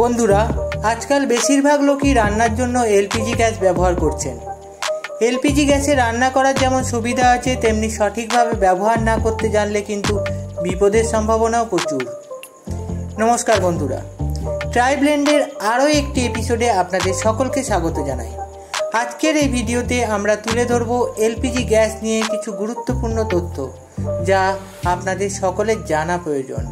বন্ধুরা, আজকাল বেশিরভাগ লোকই রান্নার জন্য এলপিজি গ্যাস ব্যবহার করছেন। এলপিজি গ্যাসে রান্না করার যেমন সুবিধা আছে, তেমনি সঠিকভাবে ব্যবহার না করতে জানলে কিন্তু বিপদের সম্ভাবনাও প্রচুর। নমস্কার বন্ধুরা, ট্রাইব্লেন্ডের আরও একটি এপিসোডে আপনাদের সকলকে স্বাগত জানাই। আজকের এই ভিডিওতে আমরা তুলে ধরব এলপিজি গ্যাস নিয়ে কিছু গুরুত্বপূর্ণ তথ্য, যা আপনাদের সকলের জানা প্রয়োজন।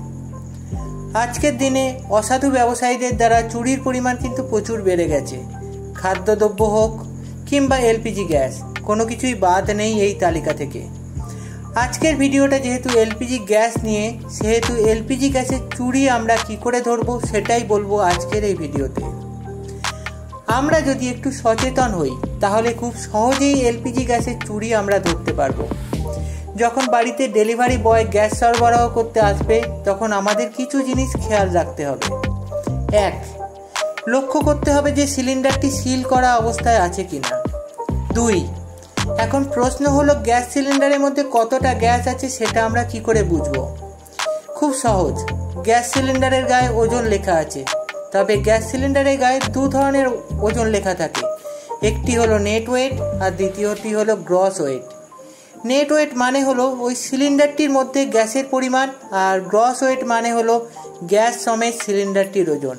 আজকের দিনে অসাধু ব্যবসায়ীদের দ্বারা চুরির পরিমাণ কিন্তু প্রচুর বেড়ে গেছে। খাদ্যদ্রব্য হোক কিংবা এলপিজি গ্যাস, কোনো কিছুই বাদ নেই এই তালিকা থেকে। আজকের ভিডিওটা যেহেতু এলপিজি গ্যাস নিয়ে, সেহেতু এলপিজি গ্যাসের চুরি আমরা কি করে ধরবো সেটাই বলব আজকের এই ভিডিওতে। আমরা যদি একটু সচেতন হই, তাহলে খুব সহজেই এলপিজি গ্যাসের চুরি আমরা ধরতে পারব। যখন বাড়িতে ডেলিভারি বয় গ্যাস সরবরাহ করতে আসবে, তখন আমাদের কিছু জিনিস খেয়াল রাখতে হবে। এক, লক্ষ্য করতে হবে যে সিলিন্ডারটি সিল করা অবস্থায় আছে কিনা। দুই, এখন প্রশ্ন হলো গ্যাস সিলিন্ডারের মধ্যে কতটা গ্যাস আছে সেটা আমরা কি করে বুঝব? খুব সহজ, গ্যাস সিলিন্ডারের গায়ে ওজন লেখা আছে, তবে গ্যাস সিলিন্ডারের গায়ে দু ধরনের ওজন লেখা থাকে। একটি হলো নেট ওয়েট আর দ্বিতীয়টি হলো গ্রস ওয়েট। নেট ওয়েট মানে হলো ওই সিলিন্ডারটির মধ্যে গ্যাসের পরিমাণ আর গ্রস ওয়েট মানে হলো গ্যাস সমেত সিলিন্ডারটির ওজন।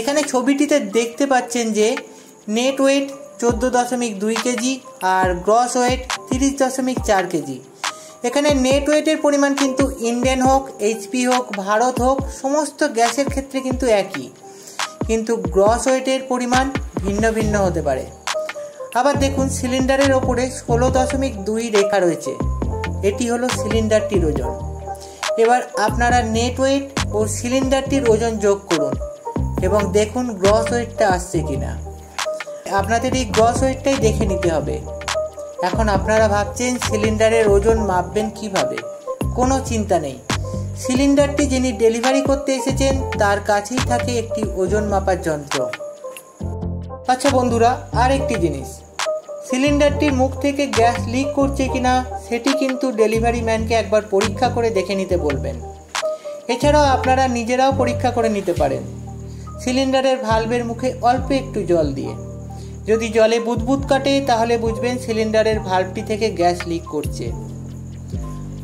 এখানে ছবিটিতে দেখতে পাচ্ছেন যে নেট ওয়েট চোদ্দ দশমিক দুই কেজি আর গ্রস ওয়েট তিরিশ দশমিক চার কেজি। এখানে নেট ওয়েটের পরিমাণ কিন্তু ইন্ডিয়ান হোক এইচপি হোক, ভারত হোক, সমস্ত গ্যাসের ক্ষেত্রে কিন্তু একই। কিন্তু গ্রস ওয়েটের পরিমাণ ভিন্ন ভিন্ন হতে পারে। আবার দেখুন সিলিন্ডারের ওপরে ষোলো দশমিক দুই রেখা রয়েছে। এটি হলো সিলিন্ডারটির ওজন। এবার আপনারা নেট ওয়েট ও সিলিন্ডারটির ওজন যোগ করুন এবং দেখুন গ্রস ওয়েটটা আসছে কি না আপনাদের এই গ্রস ওয়েটটাই দেখে নিতে হবে। এখন আপনারা ভাবছেন সিলিন্ডারের ওজন মাপবেন কীভাবে? কোনো চিন্তা নেই। সিলিন্ডারটি যিনি ডেলিভারি করতে এসেছেন, তার কাছেই থাকে একটি ওজন মাপার যন্ত্র। আচ্ছা বন্ধুরা আর একটি জিনিস। সিলিন্ডারটির মুখ থেকে গ্যাস লিক করছে কিনা, সেটি কিন্তু ডেলিভারি ম্যানকে একবার পরীক্ষা করে দেখে নিতে বলবেন। এছাড়াও আপনারা নিজেরাও পরীক্ষা করে নিতে পারেন। সিলিন্ডারের ভালভের মুখে অল্প একটু জল দিয়ে। যদি জলে বুদবুদ কাটে, তাহলে বুঝবেন সিলিন্ডারের ভালভটি থেকে গ্যাস লিক করছে।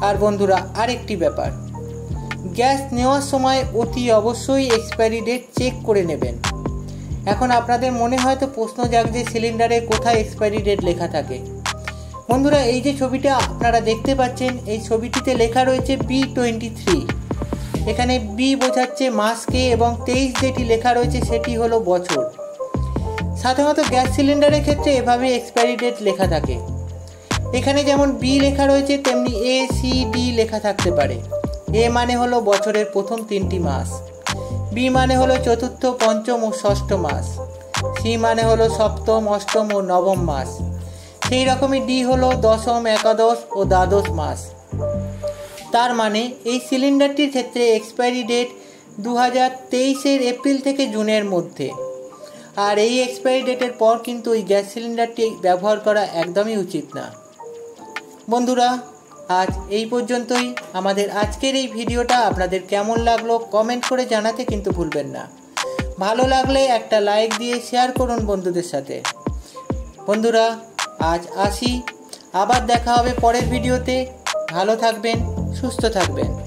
আর বন্ধুরা, আরেকটি ব্যাপার। গ্যাস নেওয়ার সময় অতি অবশ্যই এক্সপায়ারি ডেট চেক করে নেবেন। এখন আপনাদের মনে হয়তো প্রশ্ন জাগ যে সিলিন্ডারে কোথায় এক্সপায়ারি ডেট লেখা থাকে। বন্ধুরা, এই যে ছবিটা আপনারা দেখতে পাচ্ছেন, এই ছবিটিতে লেখা রয়েছে বি টোয়েন্টি থ্রি এখানে বি বোঝাচ্ছে মাসকে এবং তেইশ যেটি লেখা রয়েছে সেটি হলো বছর। সাধারণত গ্যাস সিলিন্ডারের ক্ষেত্রে এভাবে এক্সপায়ারি ডেট লেখা থাকে। এখানে যেমন বি লেখা রয়েছে, তেমনি এ সি ডি লেখা থাকতে পারে। এ মানে হলো বছরের প্রথম তিনটি মাস। বি মানে হলো চতুর্থ, পঞ্চম ও ষষ্ঠ মাস। সি মানে হলো সপ্তম, অষ্টম ও নবম মাস। সেই রকমই ডি হলো দশম, একাদশ ও দ্বাদশ মাস। তার মানে এই সিলিন্ডারটির ক্ষেত্রে এক্সপায়ারি ডেট দু হাজার তেইশের এপ্রিল থেকে জুনের মধ্যে। আর এই এক্সপায়ারি ডেটের পর কিন্তু ওই গ্যাস সিলিন্ডারটি ব্যবহার করা একদমই উচিত না। বন্ধুরা আজ এই পর্যন্তই। আমাদের আজকের এই ভিডিওটা আপনাদের কেমন লাগল কমেন্ট করে জানাতে কিন্তু ভুলবেন না। ভালো লাগলে একটা লাইক দিয়ে শেয়ার করুন বন্ধুদের সাথে। বন্ধুরা, আজ আসি। আবার দেখা হবে পরের ভিডিওতে। ভালো থাকবেন, সুস্থ থাকবেন।